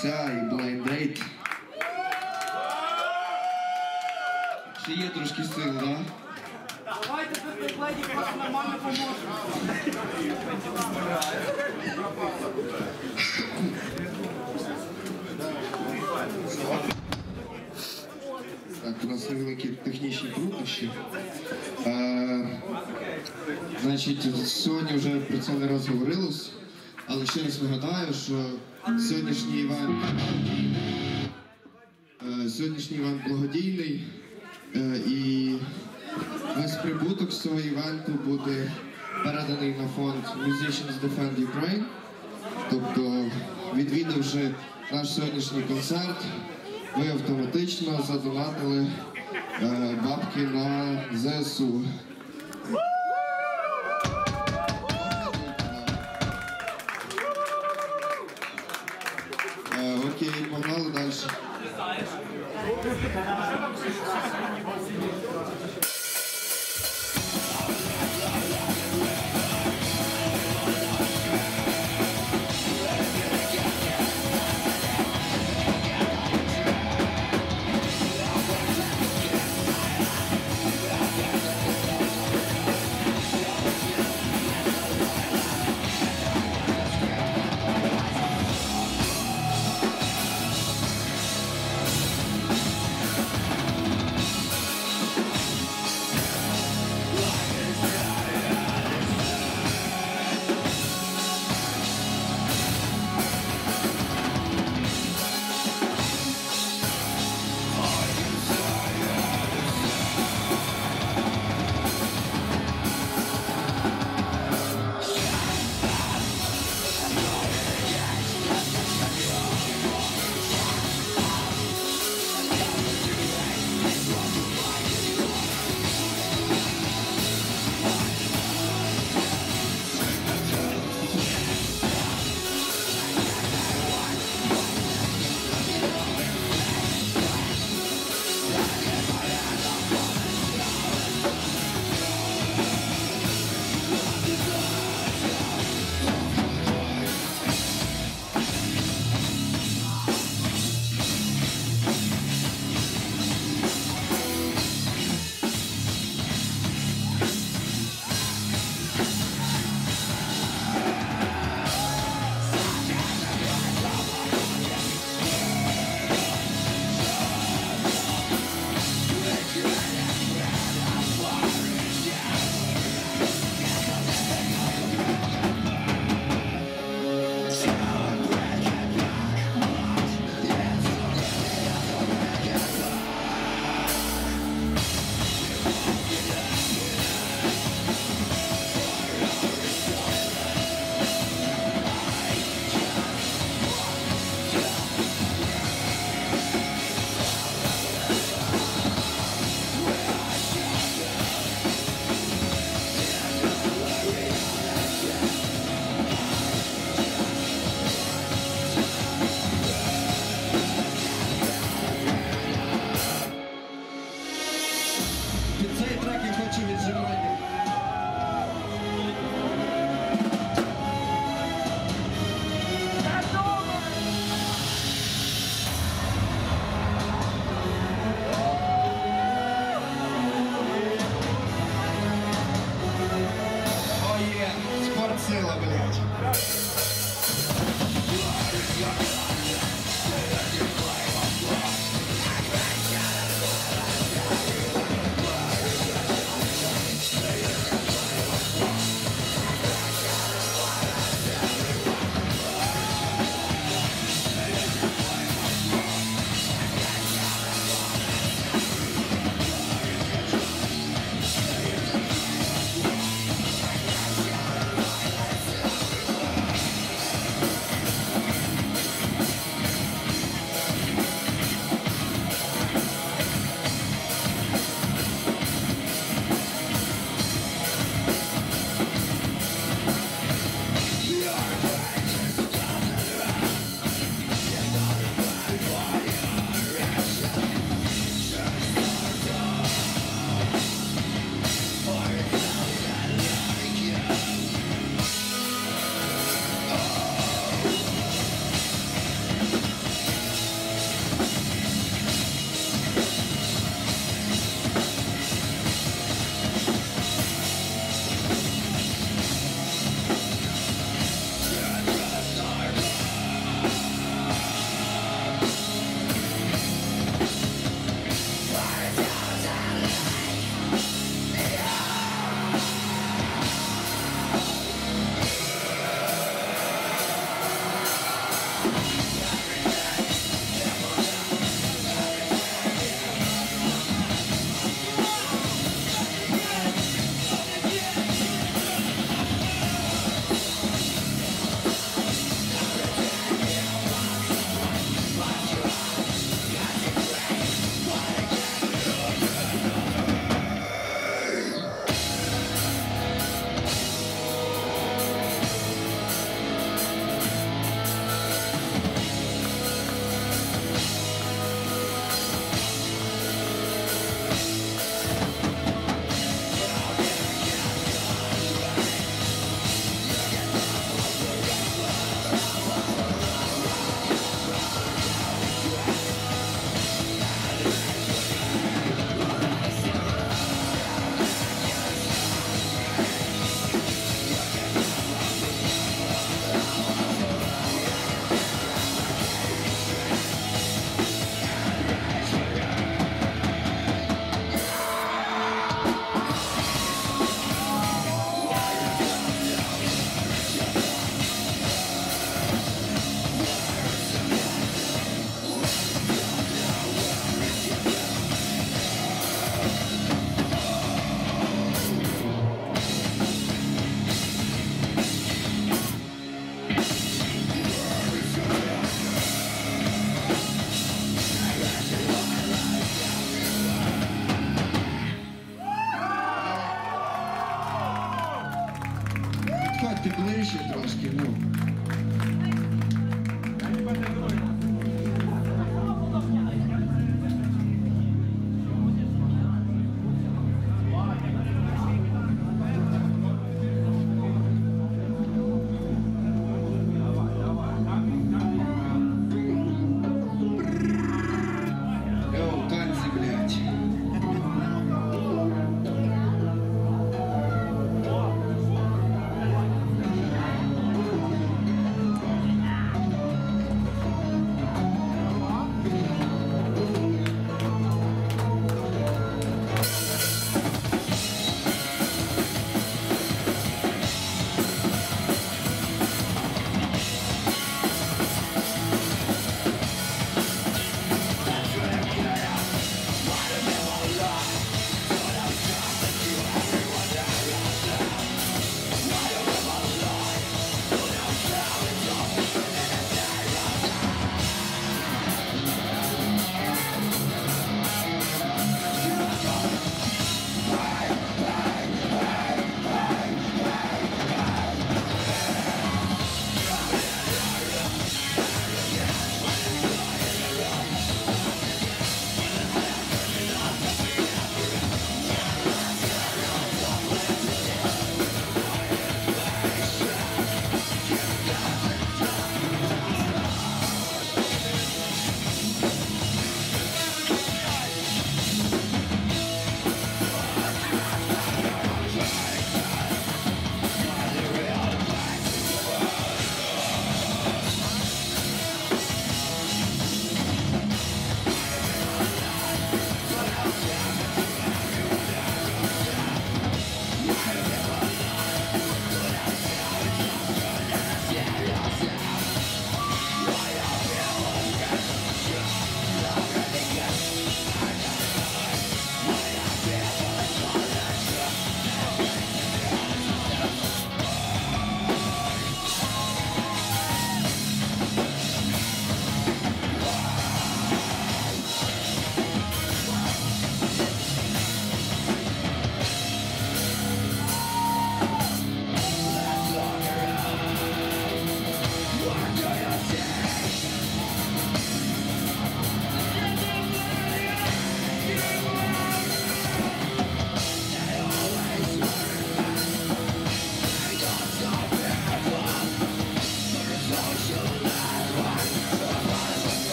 стейтів, отця і Blind Date? Ще є трошки сил, так? Да? Давайте без приклеїв вас нормально поможемо. Так, у нас невеликі технічні труднощі. Е, значить, сьогодні вже про це не раз говорилось, Але ще раз нагадаю, що сьогоднішній івент, сьогоднішній івент благодійний е, і весь прибуток цього івенту буде переданий на фонд Musicians Defend Ukraine. Тобто, відвідавши наш сьогоднішній концерт, ви автоматично задонатили е, бабки на ЗСУ.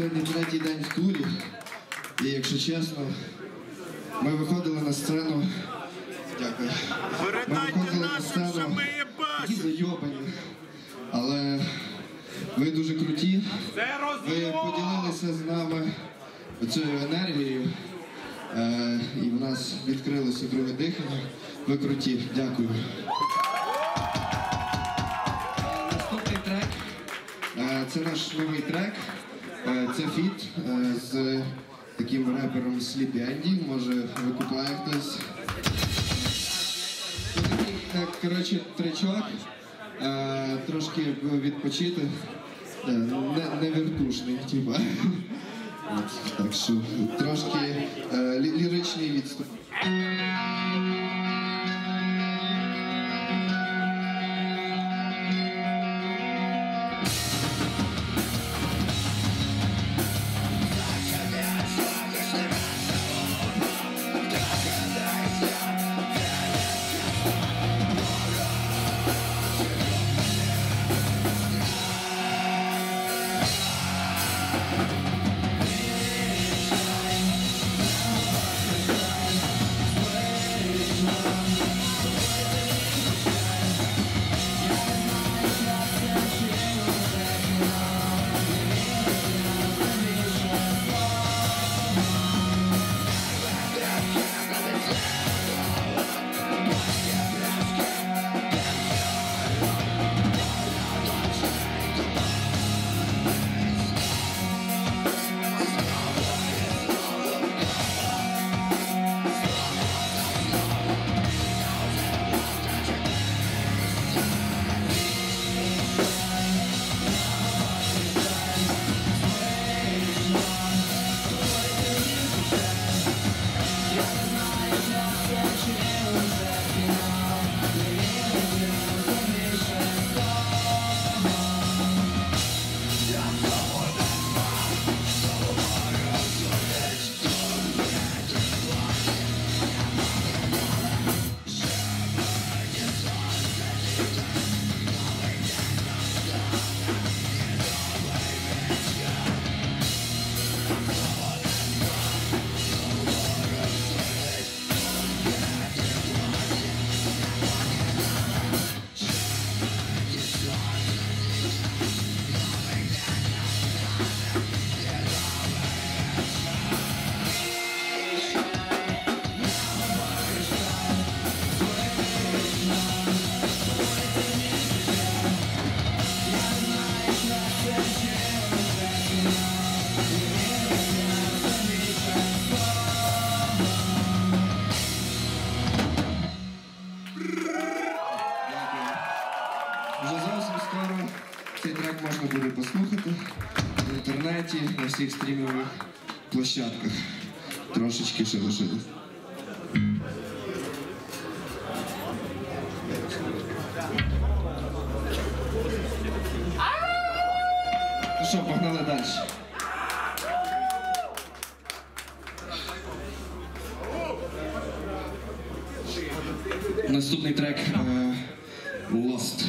Сьогодні третій день в турі. І якщо чесно, ми виходили на сцену. Дякую. Ми Передайте нашим, що сцену. ми є бачимо. зайобані. Але ви дуже круті. Ви поділилися з нами цією енергією. Е, і в нас відкрилося друге дихання. Ви круті. Дякую. Наступний трек. Е, Це наш новий трек. Це фіт е, з таким репером Sleepy Andy. Може викупає хтось. Це такий, е, коротше, тречок. Е, Трошки відпочити. Не, не вертушний, типа. Так що трошки ліричний відступ. всіх стрімових площадках. Трошечки ще лишилось. Ну що, погнали далі. Наступний трек е, Lost.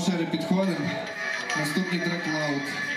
Мошери підходимо. Наступний трек Loud.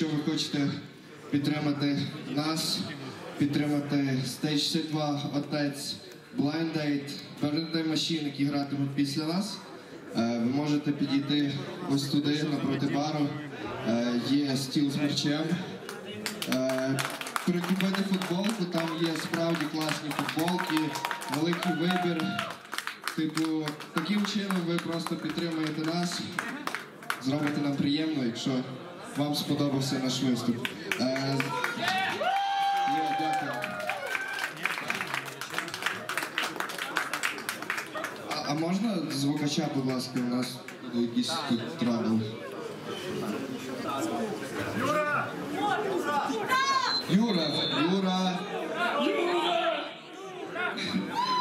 Якщо ви хочете підтримати нас, підтримати Stage 2 отець, Blind Date, Birthday Machine, які гратимуть після нас, е, ви можете підійти ось туди, напроти бару. Е, Є стіл з мерчем. Е, Прикупити футболку, там є справді класні футболки, великий вибір. Типу, таким чином ви просто підтримуєте нас, зробите нам приємно, якщо вам сподобався наш виступ. Е, є, дякую. А, а можна звукача, будь ласка, у нас якийсь тут trouble. Юра! Юра! Юра! Юра!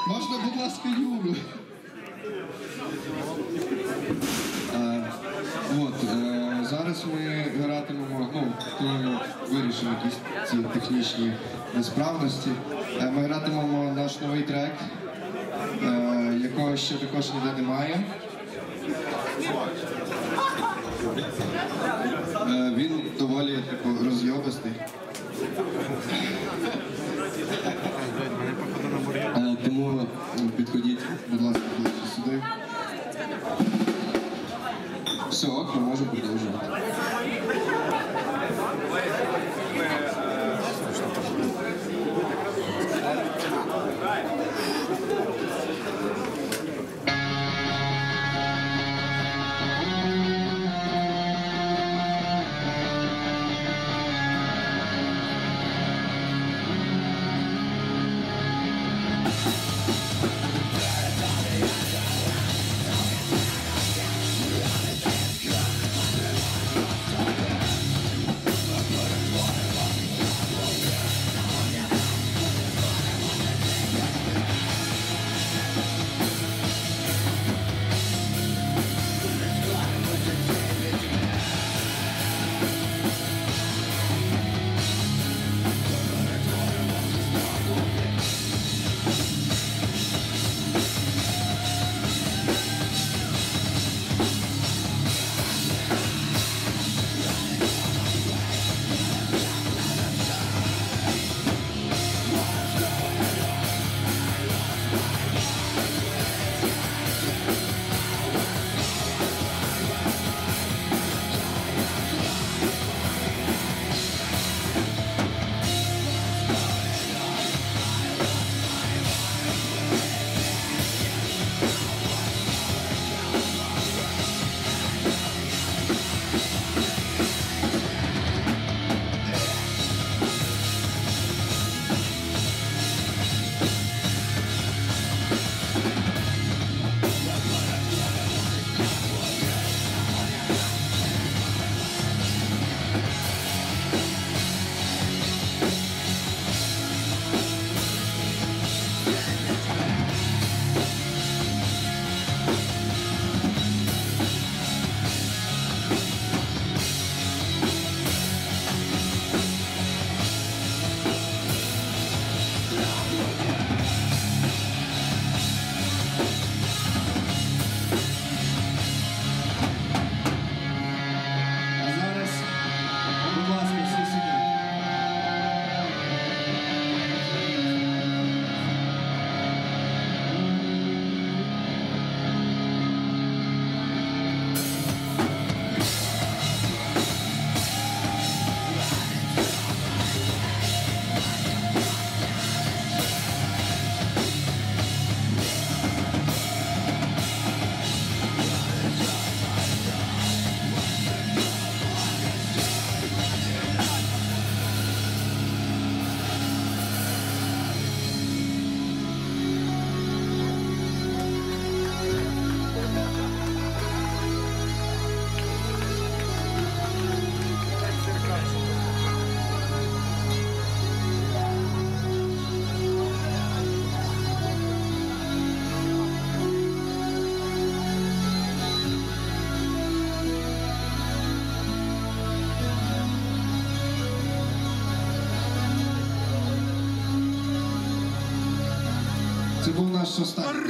Можна, будь ласка, Юру. Е, От, е, зараз ми ну, ми вирішимо якісь ці технічні несправності. Е, Ми гратимемо наш новий трек, е, якого ще також ніде немає. Е, Він доволі типу, розйобистий. Тому підходіть, будь ласка, сюди. Все, ок, ми можемо Це був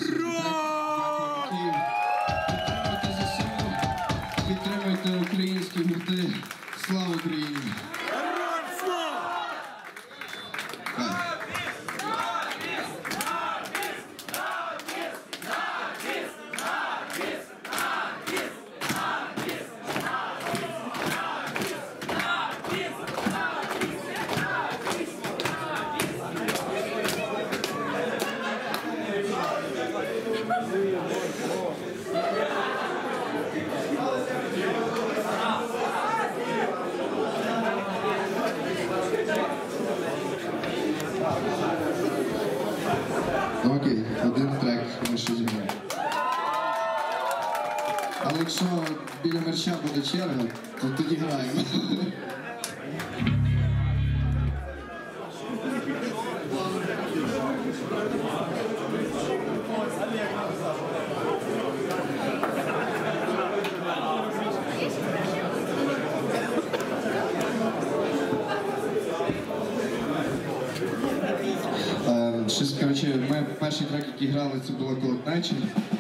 перший грали, це було колотнечі.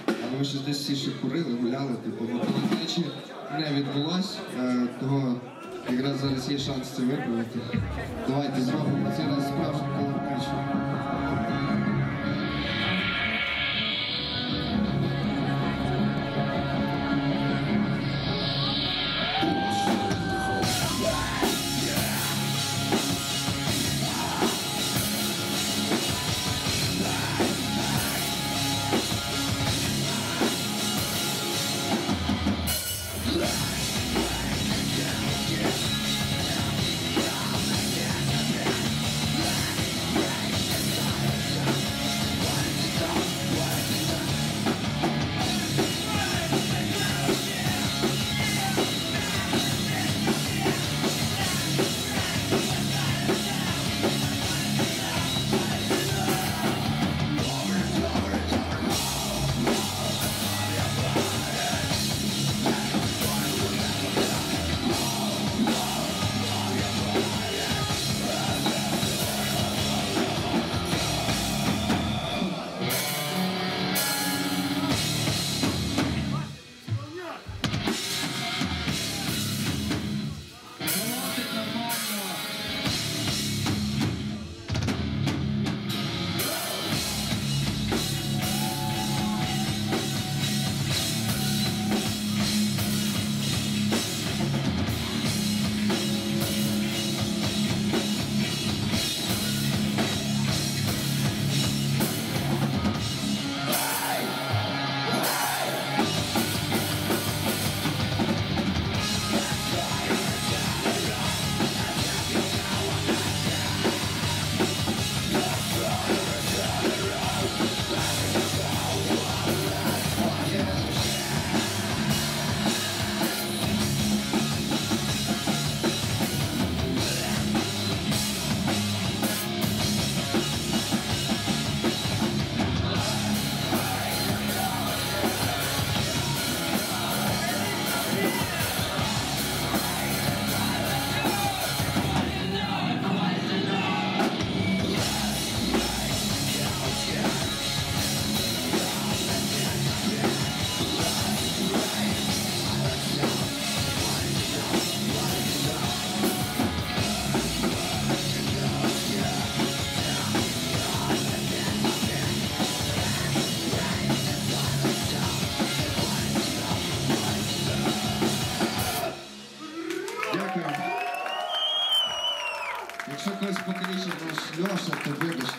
Але ми ще десь всі ще курили, гуляли, типу, ну колотнечі не відбулось. Е, того якраз зараз є шанс це виправити. Давайте зробимо цей раз справжню колотнечу.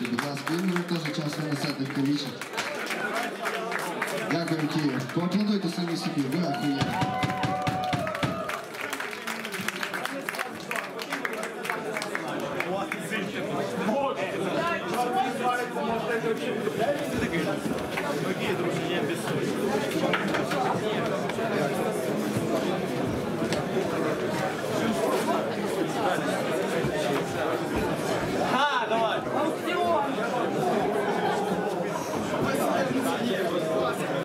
то вибачте, будь ласка, він мені теж часто несете калічить. Дякую, Київ.